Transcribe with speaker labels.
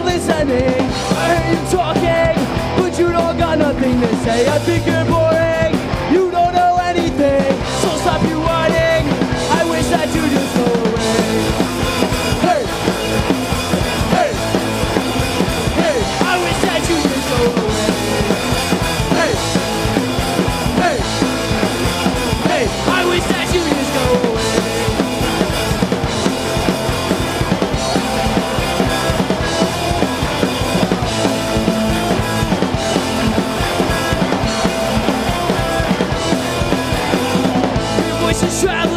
Speaker 1: not listening. I hear you talking, but you don't got nothing to say. I think you're bored. Jesus